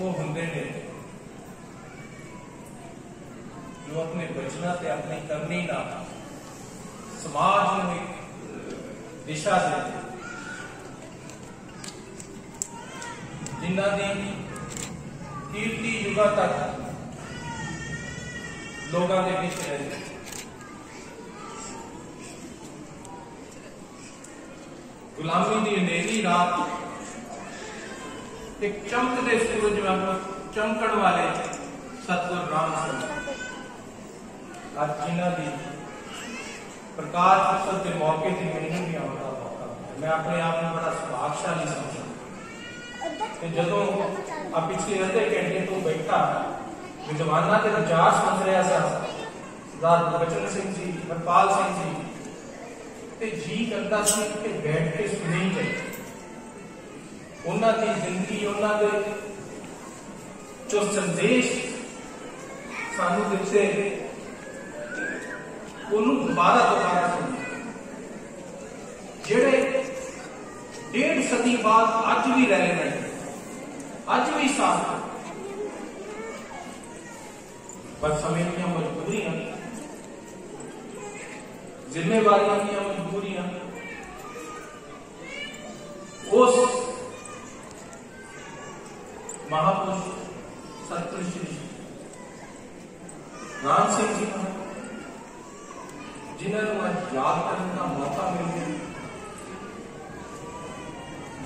ਉਹ ਹੁੰਦੇ ਨੇ ਜੋ ਆਪਣੇ ਬਚਨਾਂ ਤੇ ਆਪਣੀ ਕਰਨੀ ਨਾਲ ਸਮਾਜ ਨੂੰ ਇੱਕ ਦਿਸ਼ਾ ਦਿੰਦੇ ਜਿਨ੍ਹਾਂ ਦੀ ਕੀਰਤੀ ਯੁਗਾਂ ਤੱਕ ਲੋਕਾਂ ਦੇ ਵਿੱਚ ਰਹਿੰਦੀ ਗੁਲਾਮੀ ਦੀ ਹਨੇਰੀ ਰਾਤ ਇੱਕ ਚਮਕਦੇ ਸੂਰਜ ਵਾਂਗ ਚਮਕਣ ਵਾਲੇ ਸਤਿਗੁਰ ਰਾਮ ਸਿੰਘ ਅੱਜ ਜਿਨ੍ਹਾਂ ਦੀ ਪ੍ਰਕਾਸ਼ ਉਤਸਵ ਦੇ ਮੌਕੇ ਤੇ ਮੈਨੂੰ ਵੀ ਆਉਣ ਦਾ ਮੌਕਾ ਮੈਂ ਆਪਣੇ ਆਪ ਨੂੰ ਬੜਾ ਸੁਭਾਗਸ਼ਾਲੀ ਸਮਝਦਾ ਤੇ ਜਦੋਂ ਆ ਪਿਛਲੇ ਅੱਧੇ ਘੰਟੇ ਤੋਂ ਬੈਠਾ, ਵਿਦਵਾਨਾਂ ਦੇ ਵਿਚਾਰ ਸੁਣ ਰਿਹਾ ਸੀ। ਸਰਦਾਰ ਬਚਨ ਸਿੰਘ ਜੀ, ਹਰਪਾਲ ਸਿੰਘ ਜੀ, ਤੇ ਜੀ ਕਰਦਾ ਸੀ ਕਿ ਬੈਠ ਕੇ ਸੁਣੀ ਜਾਏ। ਉਹਨਾਂ ਦੀ ਜ਼ਿੰਦਗੀ, ਉਹਨਾਂ ਦੇ ਜੋ ਸੰਦੇਸ਼ ਸਾਨੂੰ ਦਿੱਤੇ, ਉਹਨੂੰ ਦੁਬਾਰਾ ਦੁਬਾਰਾ ਸੁਣੀ ਜਿਹੜੇ ਡੇਢ ਸਦੀ ਬਾਅਦ ਅੱਜ ਵੀ ਰਹੇ ਨੇ, ਅੱਜ ਵੀ ਸਾਥ ਪਰ ਸਮੇਂ ਦੀਆਂ ਮਜਬੂਰੀਆਂ, ਜ਼ਿੰਮੇਵਾਰੀਆਂ ਦੀਆਂ ਮਜਬੂਰੀਆਂ, ਉਸ ਮਹਾਪੁਰਸ਼ ਸਤਿਗੁਰੂ ਸ਼੍ਰੀ ਰਾਮ ਸਿੰਘ ਜੀ ਮਹਾਰਾਜ ਜਿਨ੍ਹਾਂ ਨੂੰ ਅੱਜ ਯਾਦ ਕਰਨ ਦਾ ਮੌਕਾ ਮਿਲ ਗਿਆ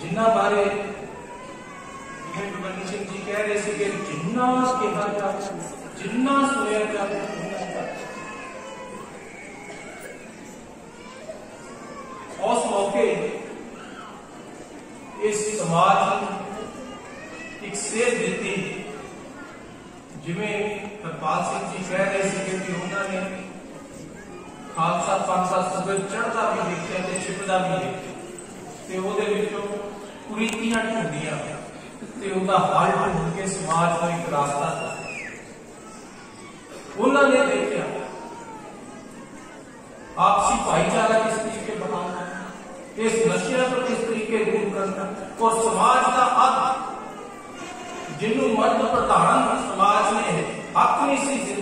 ਜਿਨ੍ਹਾਂ ਬਾਰੇ ਜਿਵੇਂ ਗੁਰਬੰਦੀ ਸਿੰਘ ਜੀ ਕਹਿ ਰਹੇ ਸੀ ਕਿ ਜਿੰਨਾ ਕਿਹਾ ਜਾਵੇ ਜਿੰਨਾ ਸੁਣਿਆ ਜਾਵੇ ਜਿਵੇਂ ਹਰਪਾਲ ਸਿੰਘ ਜੀ ਕਹਿ ਰਹੇ ਸੀ ਕਿ ਉਹਨਾਂ ਨੇ ਖਾਲਸਾ ਪੰਥ ਸੂਬੇ ਚੜ੍ਹਦਾ ਵੀ ਦੇਖਿਆ ਤੇ ਛਿਪਦਾ ਵੀ ਦੇਖਿਆ ਤੇ ਉਹਦੇ ਵਿੱਚੋਂ ਕੁਰੀਤੀਆਂ ਢੂੰਡੀਆਂ ਤੇ ਉਹਦਾ ਹੱਲ ਢੂੰਡ ਕੇ ਸਮਾਜ ਨੂੰ ਇੱਕ ਰਾਸਤਾ ਦਿੱਤਾ ਉਹਨਾਂ ਨੇ ਦੇਖਿਆ ਆਪਸੀ ਭਾਈਚਾਰਾ ਕਿਸ ਤਰੀਕੇ ਬਣਾਉਣਾ ਇਸ ਨਸ਼ਿਆਂ ਤੋਂ ਕਿਸ ਤਰੀਕੇ ਦੂਰ ਕਰਨਾ ਔਰ ਸਮਾਜ ਦਾ ਹੱਕ જેનું મત પ્રધાન સમાજને આપની સી जिम्मे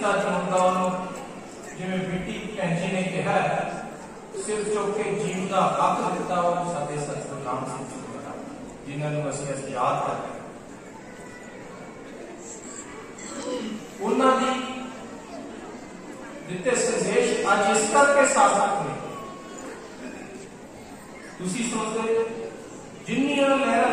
बीटी જેમે બીટી પેન્શને કહ્યા सिर चौके जीव का हक दिता और साडे सिंह जी जिन्होंने असं अस याद कर उन्होंने दिते संदेश अज इस करके सार्थक ने तुम लहर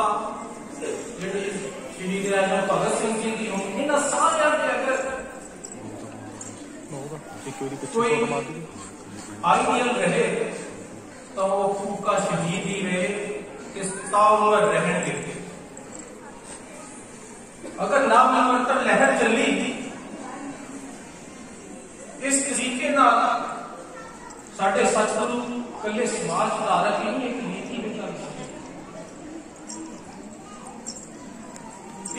चोरी कोई आइडियल रहे तो वो भूख का शहीद ही रहे इस ताउमर रहन देते अगर नाम निवर्तन लहर चली इस तरीके नाल साढ़े सतगुरु कले समाज सुधारक नहीं एक नीति में कर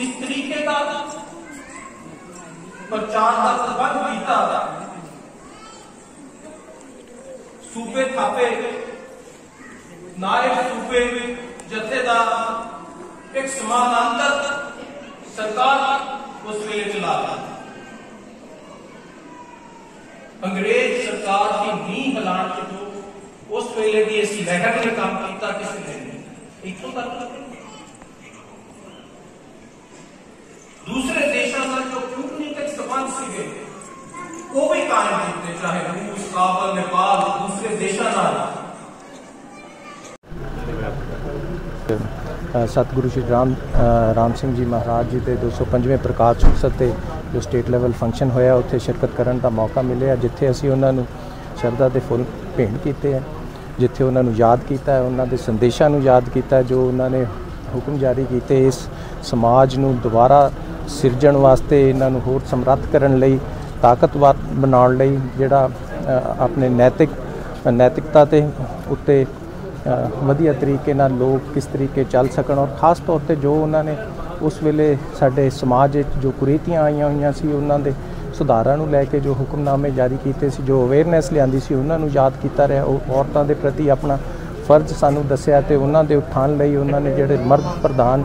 इस तरीके का प्रचार का प्रबंध किया था। ਸੂਬੇ ਥਾਪੇ ਨਾਇਕ ਸੂਬੇ ਜਥੇਦਾਰ ਇੱਕ ਸਮਾਨਾਂਤਰ ਸਰਕਾਰ ਉਸ ਵੇਲੇ ਚਲਾ ਰਹੀ ਅੰਗਰੇਜ਼ ਸਰਕਾਰ ਦੀ ਨੀਂਹ ਹਲਾਣ ਚ ਜੋ ਉਸ ਵੇਲੇ ਦੀ ਇਸ ਲਹਿਰ ਨੇ ਕੰਮ ਕੀਤਾ ਕਿਸੇ ਨੇ ਨਹੀਂ ਇੱਥੋਂ ਤੱਕ ਦੂਸਰੇ ਦੇਸ਼ਾਂ ਨਾਲ ਜੋ ਕੂਟਨੀਤਿਕ ਸੰਬੰਧ ਸੀਗੇ ਉਹ ਵੀ ਕਾਇਮ ਕੀਤੇ ਚਾਹੇ ਰੂਸ ਕਾਬਲ ਨੇਪਾਲ ਦੂਸਰੇ ਨਾਲ ਸਤਿਗੁਰੂ ਸ਼੍ਰੀ ਰਾਮ ਰਾਮ ਸਿੰਘ ਜੀ ਮਹਾਰਾਜ ਜੀ ਦੇ 205ਵੇਂ ਪ੍ਰਕਾਸ਼ ਉਤਸਵ ਤੇ ਜੋ ਸਟੇਟ ਲੈਵਲ ਫੰਕਸ਼ਨ ਹੋਇਆ, ਉੱਥੇ ਸ਼ਿਰਕਤ ਕਰਨ ਦਾ ਮੌਕਾ ਮਿਲਿਆ, ਜਿੱਥੇ ਅਸੀਂ ਉਹਨਾਂ ਨੂੰ ਸ਼ਰਧਾ ਦੇ ਫੁੱਲ ਭੇਂਟ ਕੀਤੇ ਹੈ ਜਿੱਥੇ ਉਹਨਾਂ ਨੂੰ ਯਾਦ ਕੀਤਾ ਹੈ ਉਹਨਾਂ ਦੇ ਸੰਦੇਸ਼ਾਂ ਨੂੰ ਯਾਦ ਕੀਤਾ, ਜੋ ਉਹਨਾਂ ਨੇ ਹੁਕਮ ਜਾਰੀ ਕੀਤੇ ਇਸ ਸਮਾਜ ਨੂੰ ਦੁਬਾਰਾ ਸਿਰਜਣ ਵਾਸਤੇ, ਇਹਨਾਂ ਨੂੰ ਹੋਰ ਸਮਰੱਥ ਕਰਨ ਲਈ, ਤਾਕਤਵਰ ਬਣਾਉਣ ਲਈ, ਜਿਹੜਾ ਆਪਣੇ ਨੈਤਿਕ ਨੈਤਿਕਤਾ ਤੇ ਉੱਤੇ ਵਧੀਆ ਤਰੀਕੇ ਨਾਲ ਲੋਕ ਕਿਸ ਤਰੀਕੇ ਚੱਲ ਸਕਣ ਔਰ ਖਾਸ ਤੌਰ ਤੇ ਜੋ ਉਹਨਾਂ ਨੇ ਉਸ ਵੇਲੇ ਸਾਡੇ ਸਮਾਜ ਵਿੱਚ ਜੋ ਕੁਰੀਤੀਆਂ ਆਈਆਂ ਹੋਈਆਂ ਸੀ, ਉਹਨਾਂ ਦੇ ਸੁਧਾਰਾਂ ਨੂੰ ਲੈ ਕੇ ਜੋ ਹੁਕਮਨਾਮੇ ਜਾਰੀ ਕੀਤੇ ਸੀ, ਜੋ ਅਵੇਅਰਨੈਸ ਲਿਆਂਦੀ ਸੀ, ਉਹਨਾਂ ਨੂੰ ਯਾਦ ਕੀਤਾ ਰਿਹਾ। ਉਹ ਔਰਤਾਂ ਦੇ ਪ੍ਰਤੀ ਆਪਣਾ ਫਰਜ਼ ਸਾਨੂੰ ਦੱਸਿਆ ਤੇ ਉਹਨਾਂ ਦੇ ਉਠਾਣ ਲਈ ਉਹਨਾਂ ਨੇ ਜਿਹੜੇ ਮਰਦ ਪ੍ਰਧਾਨ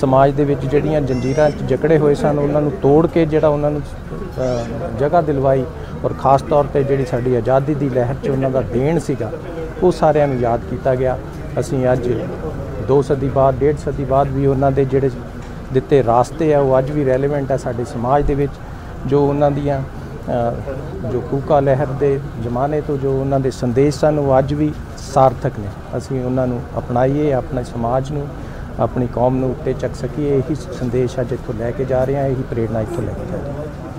ਸਮਾਜ ਦੇ ਵਿੱਚ ਜਿਹੜੀਆਂ ਜੰਜੀਰਾਂ 'ਚ ਜਕੜੇ ਹੋਏ ਸਨ, ਉਹਨਾਂ ਨੂੰ ਤੋੜ ਕੇ ਜਿਹੜਾ ਉਹਨਾਂ ਨੂੰ ਜਗ੍ਹਾ ਦਿਲਵਾਈ ਔਰ ਖਾਸ ਤੌਰ ਤੇ ਜਿਹੜੀ ਸਾਡੀ ਆਜ਼ਾਦੀ ਦੀ ਲਹਿਰ 'ਚ ਉਹਨਾਂ ਦਾ ਦੇਣ ਸੀਗਾ, ਉਹ ਸਾਰਿਆਂ ਨੂੰ ਯਾਦ ਕੀਤਾ ਗਿਆ। ਅਸੀਂ ਅੱਜ ਦੋ ਸਦੀ ਬਾਅਦ, ਡੇਢ ਸਦੀ ਬਾਅਦ ਵੀ ਉਹਨਾਂ ਦੇ ਜਿਹੜੇ ਦਿੱਤੇ ਰਾਸਤੇ ਆ, ਉਹ ਅੱਜ ਵੀ ਰੈਲੇਵੈਂਟ ਆ ਸਾਡੇ ਸਮਾਜ ਦੇ ਵਿੱਚ, ਜੋ ਉਹਨਾਂ ਦੀਆਂ ਜੋ ਕੂਕਾ ਲਹਿਰ ਦੇ ਜ਼ਮਾਨੇ ਤੋਂ ਜੋ ਉਹਨਾਂ ਦੇ ਸੰਦੇਸ਼ ਸਨ, ਉਹ ਅੱਜ ਵੀ ਸਾਰਥਕ ਨੇ। ਅਸੀਂ ਉਹਨਾਂ ਨੂੰ ਅਪਣਾਈਏ, ਆਪਣੇ ਸਮਾਜ ਨੂੰ, ਆਪਣੀ ਕੌਮ ਨੂੰ ਉੱਤੇ ਚੱਕ ਸਕੀਏ। ਇਹੀ ਸੰਦੇਸ਼ ਅੱਜ ਇੱਥੋਂ ਲੈ ਕੇ ਜਾ ਰਹੇ ਹਾਂ, ਇਹੀ ਪ੍ਰੇਰਣਾ ਇੱਥੋਂ ਲੈ ਕੇ ਜਾ ਰਹੇ ਹਾਂ।